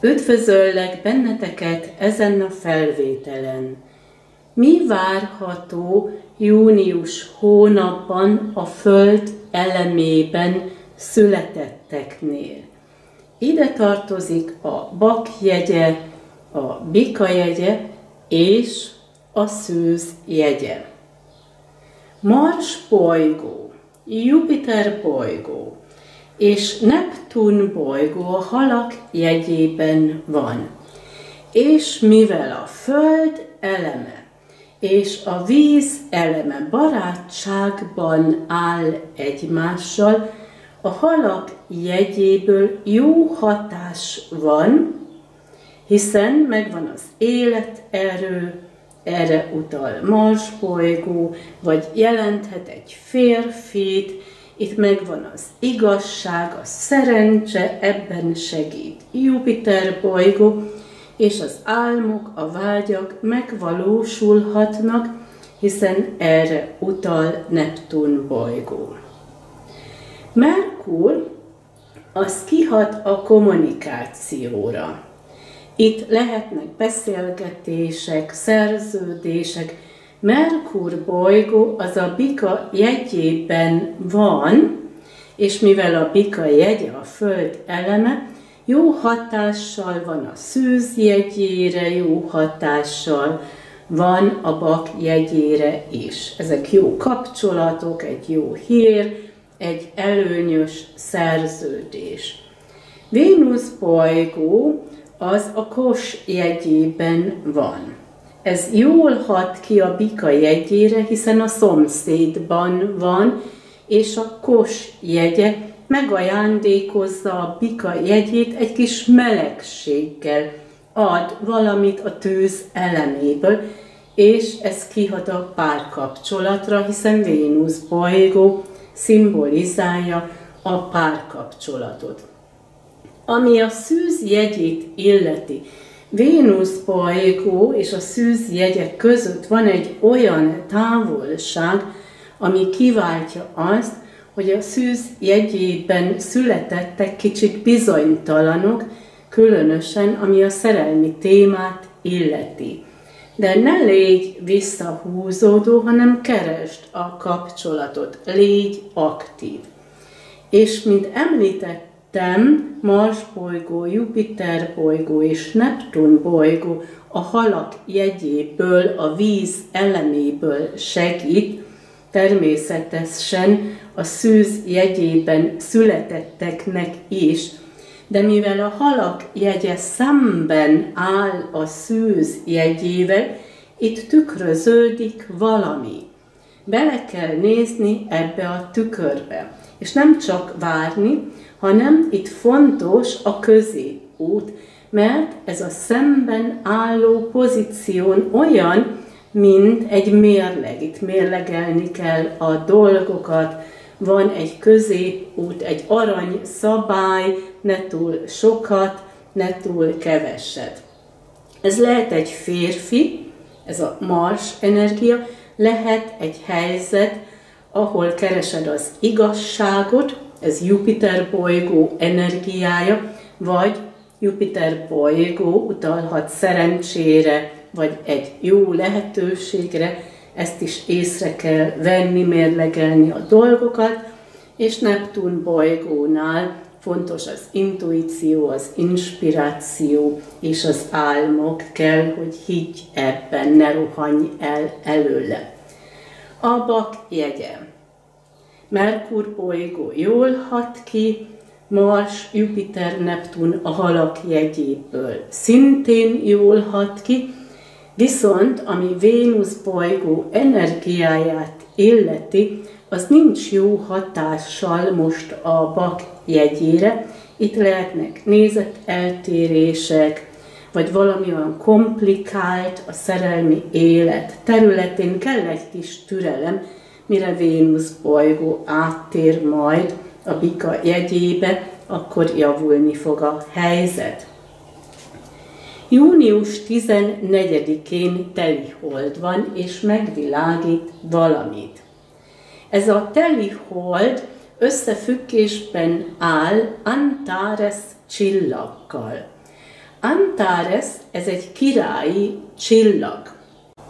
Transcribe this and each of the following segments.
Üdvözöllek benneteket ezen a felvételen. Mi várható június hónapban a Föld elemében születetteknél? Ide tartozik a bak jegye, a bika jegye és a szűz jegye. Mars bolygó, Jupiter bolygó, és Neptun bolygó a halak jegyében van. És mivel a Föld eleme és a víz eleme barátságban áll egymással, a halak jegyéből jó hatás van, hiszen megvan az életerő, erre utal Mars bolygó, vagy jelenthet egy férfit, itt megvan az igazság, a szerencse, ebben segít Jupiter bolygó, és az álmok, a vágyak megvalósulhatnak, hiszen erre utal Neptun bolygó. Merkur az kihat a kommunikációra. Itt lehetnek beszélgetések, szerződések, Merkur bolygó az a bika jegyében van, és mivel a bika jegye a Föld eleme, jó hatással van a szűz jegyére, jó hatással van a bak jegyére is. Ezek jó kapcsolatok, egy jó hír, egy előnyös szerződés. Vénusz bolygó az a kos jegyében van. Ez jól hat ki a bika jegyére, hiszen a szomszédban van, és a kos jegye megajándékozza a bika jegyét egy kis melegséggel, ad valamit a tűz eleméből, és ez kihat a párkapcsolatra, hiszen Vénusz bolygó szimbolizálja a párkapcsolatot. Ami a szűz jegyét illeti, Vénusz bolygó és a szűz jegyek között van egy olyan távolság, ami kiváltja azt, hogy a szűz jegyében születettek kicsit bizonytalanok, különösen ami a szerelmi témát illeti. De ne légy visszahúzódó, hanem keresd a kapcsolatot, légy aktív. És mint említett Tem, Mars bolygó, Jupiter bolygó és Neptun bolygó a halak jegyéből, a víz eleméből segít, természetesen a szűz jegyében születetteknek is, de mivel a halak jegye szemben áll a szűz jegyével, itt tükröződik valami. Bele kell nézni ebbe a tükörbe, és nem csak várni, hanem itt fontos a középút, mert ez a szemben álló pozíción olyan, mint egy mérleg. Itt mérlegelni kell a dolgokat, van egy középút, egy arany szabály, ne túl sokat, ne túl keveset. Ez lehet egy férfi, ez a mars energia, lehet egy helyzet, ahol keresed az igazságot, ez Jupiter bolygó energiája, vagy Jupiter bolygó utalhat szerencsére, vagy egy jó lehetőségre, ezt is észre kell venni, mérlegelni a dolgokat, és Neptun bolygónál fontos az intuíció, az inspiráció és az álmok kell, hogy higgy ebben, ne rohanj el előle. A bak jegye. Merkur bolygó jól hat ki, Mars, Jupiter, Neptun a halak jegyéből szintén jól hat ki, viszont ami Vénusz bolygó energiáját illeti, az nincs jó hatással most a bak jegyére. Itt lehetnek nézeteltérések, vagy valami olyan komplikált a szerelmi élet területén kell egy kis türelem, mire Vénusz bolygó áttér majd a bika jegyébe, akkor javulni fog a helyzet. Június 14-én telihold van, és megvilágít valamit. Ez a telihold összefüggésben áll Antares csillaggal. Antares, ez egy királyi csillag.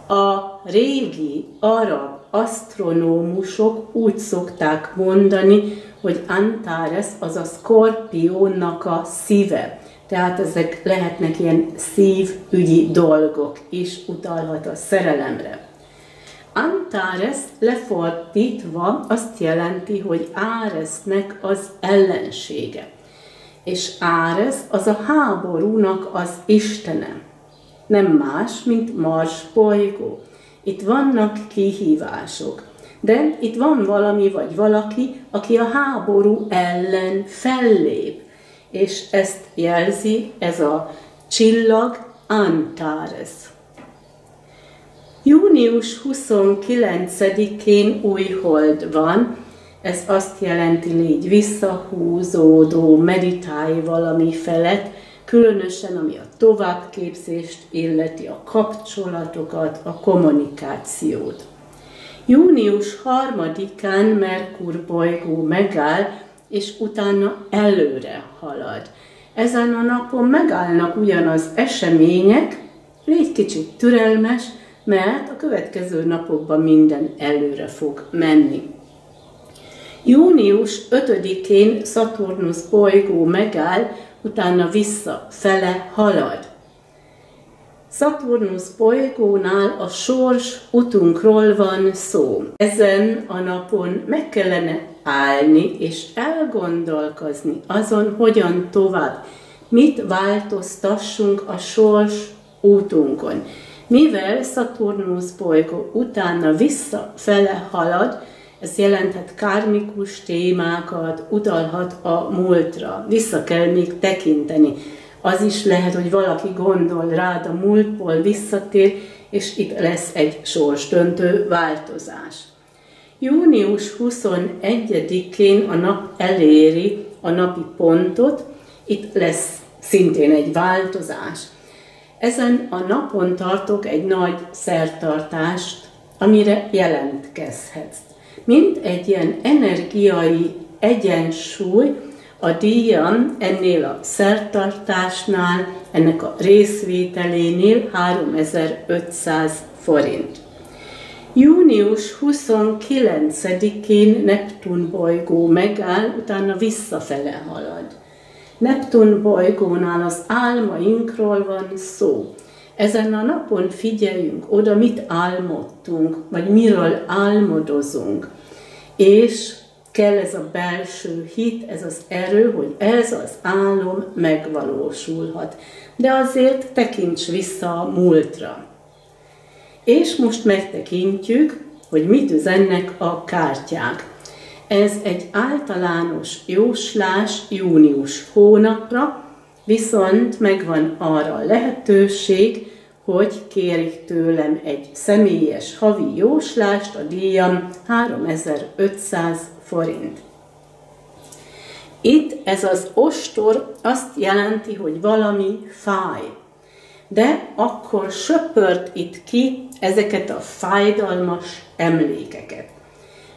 A régi arab asztronómusok úgy szokták mondani, hogy Antares az a skorpiónak a szíve. Tehát ezek lehetnek ilyen szívügyi dolgok is, utalhat a szerelemre. Antares lefordítva azt jelenti, hogy Áresnek az ellensége. És Áres az a háborúnak az istene. Nem más, mint Mars bolygó. Itt vannak kihívások. De itt van valami vagy valaki, aki a háború ellen fellép. És ezt jelzi ez a csillag Antares. Június 29-én új hold van, ez azt jelenti, légy visszahúzódó, meditálj valami felett, különösen ami a továbbképzést illeti, a kapcsolatokat, a kommunikációt. Június 3-án Merkur bolygó megáll, és utána előre halad. Ezen a napon megállnak ugyanaz események, légy kicsit türelmes, mert a következő napokban minden előre fog menni. Június 5-én Szaturnusz bolygó megáll, utána vissza, fele halad. Szaturnusz bolygónál a sors utunkról van szó. Ezen a napon meg kellene állni és elgondolkozni azon, hogyan tovább, mit változtassunk a sors útunkon. Mivel Szaturnusz bolygó utána visszafele halad, ez jelenthet kármikus témákat, utalhat a múltra. Vissza kell még tekinteni. Az is lehet, hogy valaki gondol rád a múltból, visszatér, és itt lesz egy sorsdöntő változás. Június 21-én a nap eléri a napi pontot, itt lesz szintén egy változás. Ezen a napon tartok egy nagy szertartást, amire jelentkezhetsz. Mint egy ilyen energiai egyensúly, a díjam ennél a szertartásnál, ennek a részvételénél 3500 forint. Június 29-én Neptun bolygó megáll, utána visszafele halad. Neptun bolygónál az álmainkról van szó. Ezen a napon figyeljünk oda, mit álmodtunk, vagy miről álmodozunk. És kell ez a belső hit, ez az erő, hogy ez az álom megvalósulhat. De azért tekints vissza a múltra. És most megtekintjük, hogy mit üzennek a kártyák. Ez egy általános jóslás június hónapra, viszont megvan arra a lehetőség, hogy kérik tőlem egy személyes havi jóslást, a díjam 3500 forint. Itt ez az ostor azt jelenti, hogy valami fáj. De akkor söpört itt ki ezeket a fájdalmas emlékeket.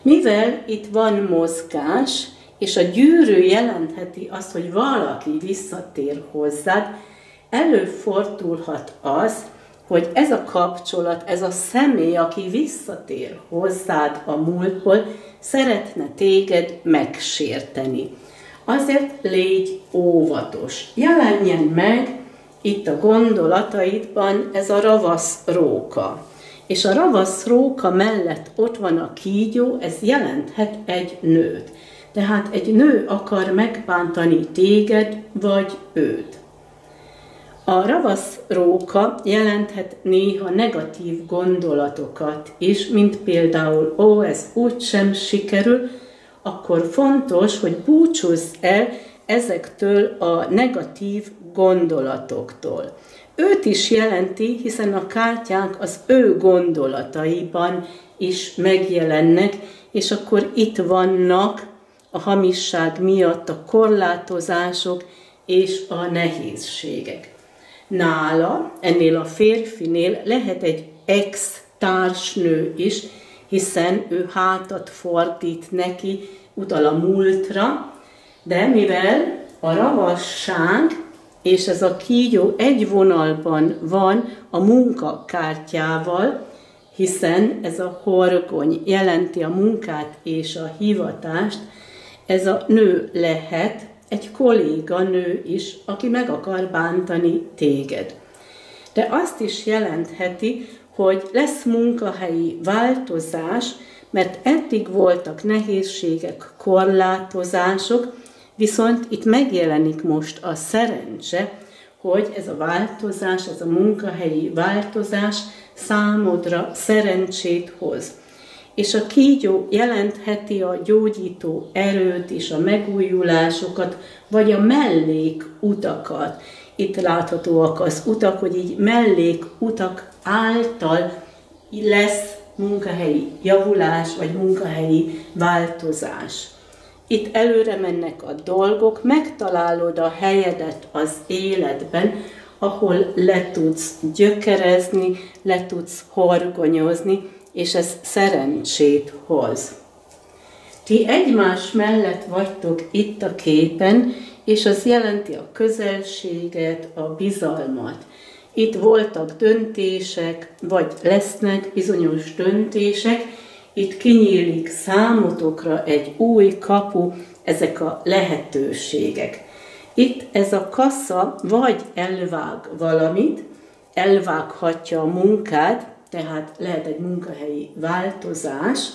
Mivel itt van mozgás, és a gyűrű jelentheti azt, hogy valaki visszatér hozzád, előfordulhat az, hogy ez a kapcsolat, ez a személy, aki visszatér hozzád a múltból, szeretne téged megsérteni. Azért légy óvatos. Jelenjen meg itt a gondolataidban ez a ravasz róka. És a ravasz róka mellett ott van a kígyó, ez jelenthet egy nőt. Tehát egy nő akar megbántani téged vagy őt. A ravasz róka jelenthet néha negatív gondolatokat is, mint például, ó, ez úgysem sikerül, akkor fontos, hogy búcsúzz el ezektől a negatív gondolatoktól. Őt is jelenti, hiszen a kártyák az ő gondolataiban is megjelennek, és akkor itt vannak a hamisság miatt a korlátozások és a nehézségek. Nála, ennél a férfinél lehet egy ex-társnő is, hiszen ő hátat fordít neki, utal a múltra, de mivel a ravasság és ez a kígyó egy vonalban van a munkakártyával, hiszen ez a horgony jelenti a munkát és a hivatást, ez a nő lehet egy kolléga nő is, aki meg akar bántani téged. De azt is jelentheti, hogy lesz munkahelyi változás, mert eddig voltak nehézségek, korlátozások, viszont itt megjelenik most a szerencse, hogy ez a változás, ez a munkahelyi változás számodra szerencsét hoz. És a kígyó jelentheti a gyógyító erőt és a megújulásokat, vagy a mellékutakat. Itt láthatóak az utak, hogy így mellékutak által lesz munkahelyi javulás, vagy munkahelyi változás. Itt előre mennek a dolgok, megtalálod a helyedet az életben, ahol le tudsz gyökerezni, le tudsz horgonyozni, és ez szerencsét hoz. Ti egymás mellett vagytok itt a képen, és az jelenti a közelséget, a bizalmat. Itt voltak döntések, vagy lesznek bizonyos döntések, itt kinyílik számotokra egy új kapu, ezek a lehetőségek. Itt ez a kassa vagy elvág valamit, elvághatja a munkát, tehát lehet egy munkahelyi változás,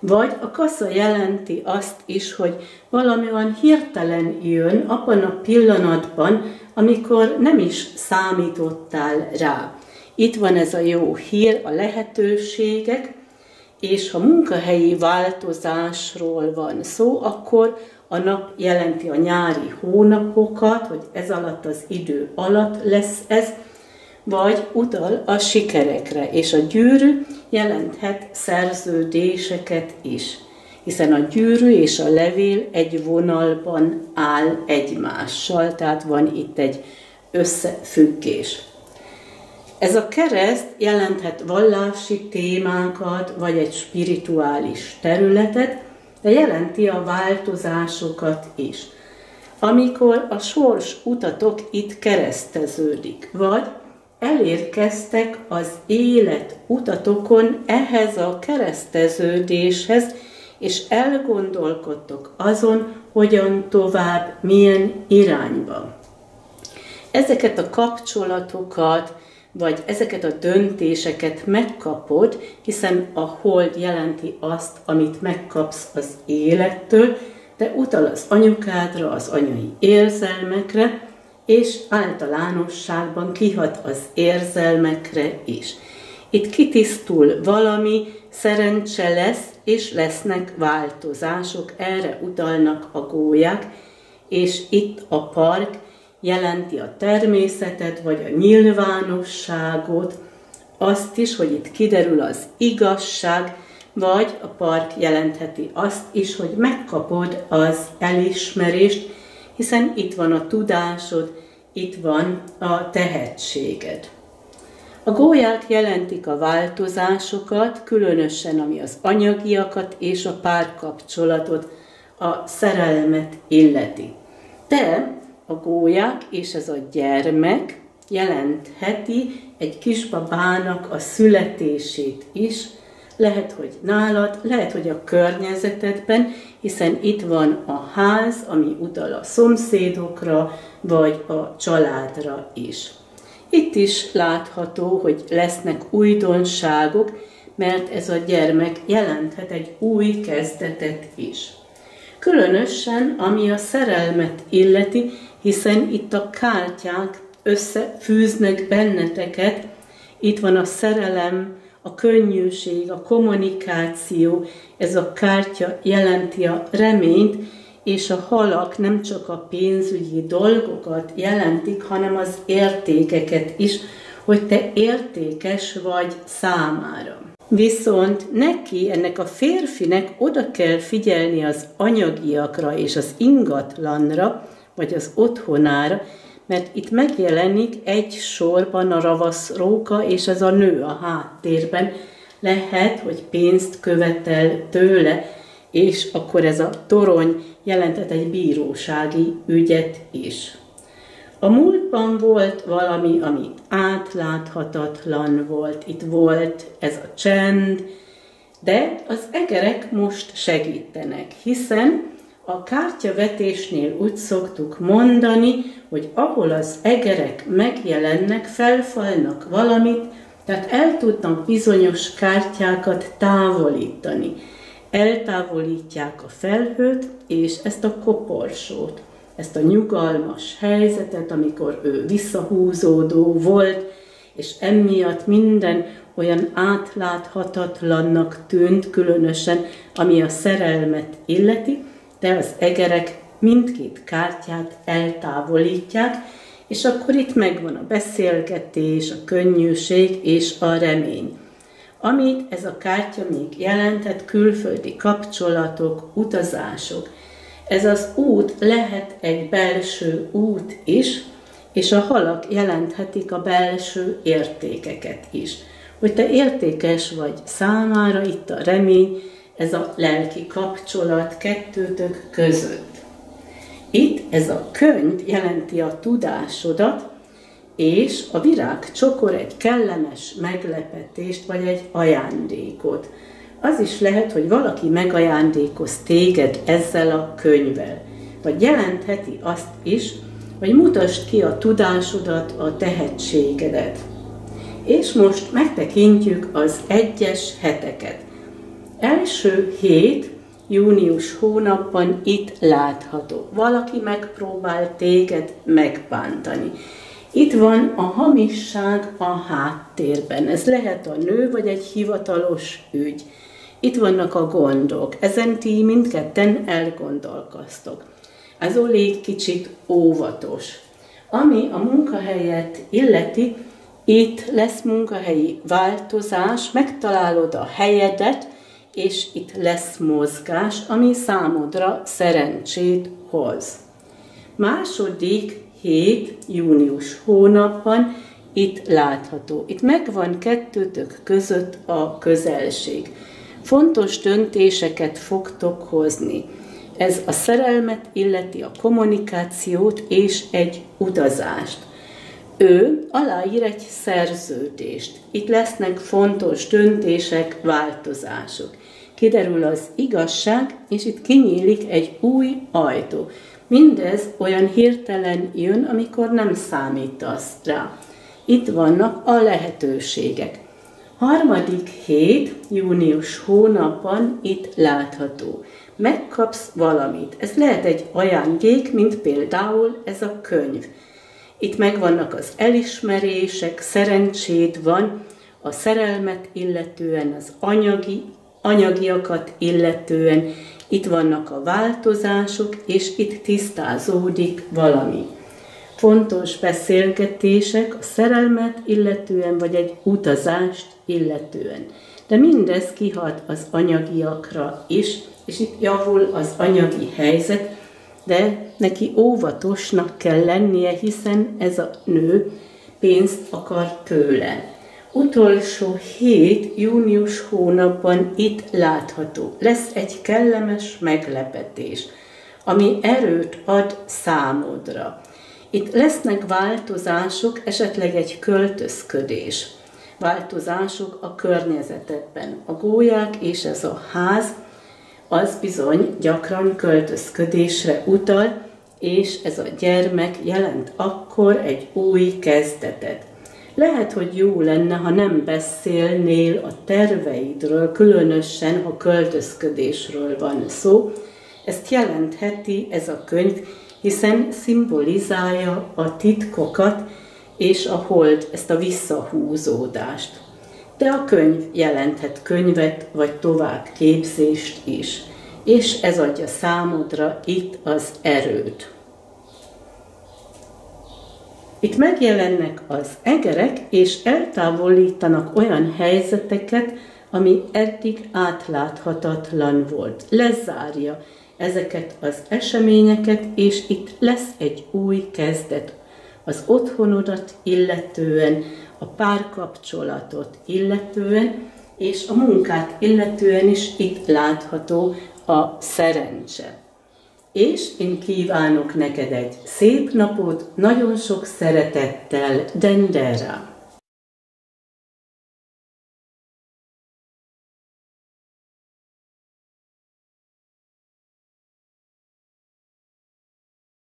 vagy a kassa jelenti azt is, hogy valami olyan hirtelen jön abban a pillanatban, amikor nem is számítottál rá. Itt van ez a jó hír, a lehetőségek, és ha munkahelyi változásról van szó, akkor a nap jelenti a nyári hónapokat, hogy ez alatt az idő alatt lesz ez, vagy utal a sikerekre, és a gyűrű jelenthet szerződéseket is, hiszen a gyűrű és a levél egy vonalban áll egymással, tehát van itt egy összefüggés. Ez a kereszt jelenthet vallási témákat, vagy egy spirituális területet, de jelenti a változásokat is. Amikor a sors utatok itt kereszteződik, vagy elérkeztek az élet utatokon ehhez a kereszteződéshez, és elgondolkodtok azon, hogyan tovább, milyen irányba. Ezeket a kapcsolatokat, vagy ezeket a döntéseket megkapod, hiszen a hold jelenti azt, amit megkapsz az élettől, de utal az anyukádra, az anyai érzelmekre, és általánosságban kihat az érzelmekre is. Itt kitisztul valami, szerencse lesz, és lesznek változások, erre utalnak a gólyák, és itt a park jelenti a természetet, vagy a nyilvánosságot, azt is, hogy itt kiderül az igazság, vagy a park jelentheti azt is, hogy megkapod az elismerést, hiszen itt van a tudásod, itt van a tehetséged. A gólyák jelentik a változásokat, különösen ami az anyagiakat és a párkapcsolatot, a szerelmet illeti. De a gólyák és ez a gyermek jelentheti egy kisbabának a születését is, lehet, hogy nálad, lehet, hogy a környezetedben, hiszen itt van a ház, ami utal a szomszédokra, vagy a családra is. Itt is látható, hogy lesznek újdonságok, mert ez a gyermek jelenthet egy új kezdetet is. Különösen, ami a szerelmet illeti, hiszen itt a kártyák összefűznek benneteket, itt van a szerelem, a könnyűség, a kommunikáció, ez a kártya jelenti a reményt, és a halak nem csak a pénzügyi dolgokat jelentik, hanem az értékeket is, hogy te értékes vagy számára. Viszont neki, ennek a férfinek oda kell figyelni az anyagiakra és az ingatlanra, vagy az otthonára, mert itt megjelenik egy sorban a ravasz róka, és ez a nő a háttérben. Lehet, hogy pénzt követel tőle, és akkor ez a torony jelentett egy bírósági ügyet is. A múltban volt valami, ami átláthatatlan volt, itt volt ez a csend, de az egerek most segítenek, hiszen a kártyavetésnél úgy szoktuk mondani, hogy ahol az egerek megjelennek, felfalnak valamit, tehát el tudnak bizonyos kártyákat távolítani. Eltávolítják a felhőt és ezt a koporsót, ezt a nyugalmas helyzetet, amikor ő visszahúzódó volt, és emiatt minden olyan átláthatatlannak tűnt, különösen ami a szerelmet illeti, de az egerek mindkét kártyát eltávolítják, és akkor itt megvan a beszélgetés, a könnyűség és a remény. Amit ez a kártya még jelentett, külföldi kapcsolatok, utazások. Ez az út lehet egy belső út is, és a halak jelenthetik a belső értékeket is. Hogy te értékes vagy számára, itt a remény, ez a lelki kapcsolat kettőtök között. Itt ez a könyv jelenti a tudásodat, és a virág csokor egy kellemes meglepetést, vagy egy ajándékot. Az is lehet, hogy valaki megajándékoz téged ezzel a könyvvel. Vagy jelentheti azt is, hogy mutasd ki a tudásodat, a tehetségedet. És most megtekintjük az egyes heteket. Első hét június hónapban itt látható. Valaki megpróbál téged megbántani. Itt van a hamisság a háttérben. Ez lehet a nő, vagy egy hivatalos ügy. Itt vannak a gondok. Ezen ti mindketten elgondolkoztok. Ez légy kicsit óvatos. Ami a munkahelyet illeti, itt lesz munkahelyi változás, megtalálod a helyedet, és itt lesz mozgás, ami számodra szerencsét hoz. Második hét, június hónapban itt látható. Itt megvan kettőtök között a közelség. Fontos döntéseket fogtok hozni. Ez a szerelmet illeti a kommunikációt és egy utazást. Ő aláír egy szerződést. Itt lesznek fontos döntések, változások kiderül az igazság, és itt kinyílik egy új ajtó. Mindez olyan hirtelen jön, amikor nem számítasz rá. Itt vannak a lehetőségek. Harmadik hét, június hónapban itt látható. Megkapsz valamit. Ez lehet egy ajándék, mint például ez a könyv. Itt megvannak az elismerések, szerencséd van, a szerelmet illetően, az anyagi anyagiakat illetően itt vannak a változások, és itt tisztázódik valami. Fontos beszélgetések a szerelmet illetően, vagy egy utazást illetően. De mindez kihat az anyagiakra is, és itt javul az anyagi helyzet, de neki óvatosnak kell lennie, hiszen ez a nő pénzt akar tőle utolsó hét, június hónapban itt látható. Lesz egy kellemes meglepetés, ami erőt ad számodra. Itt lesznek változások, esetleg egy költözködés. Változások a környezetedben. A gólyák és ez a ház, az bizony gyakran költözködésre utal, és ez a gyermek jelent akkor egy új kezdetet. Lehet, hogy jó lenne, ha nem beszélnél a terveidről, különösen, ha költözködésről van szó. Ezt jelentheti ez a könyv, hiszen szimbolizálja a titkokat és a hold, ezt a visszahúzódást. De a könyv jelenthet könyvet vagy tovább képzést is, és ez adja számodra itt az erőt. Itt megjelennek az egerek, és eltávolítanak olyan helyzeteket, ami eddig átláthatatlan volt. Lezárja ezeket az eseményeket, és itt lesz egy új kezdet. Az otthonodat illetően, a párkapcsolatot illetően, és a munkát illetően is itt látható a szerencse. És én kívánok neked egy szép napot, nagyon sok szeretettel, Dendera!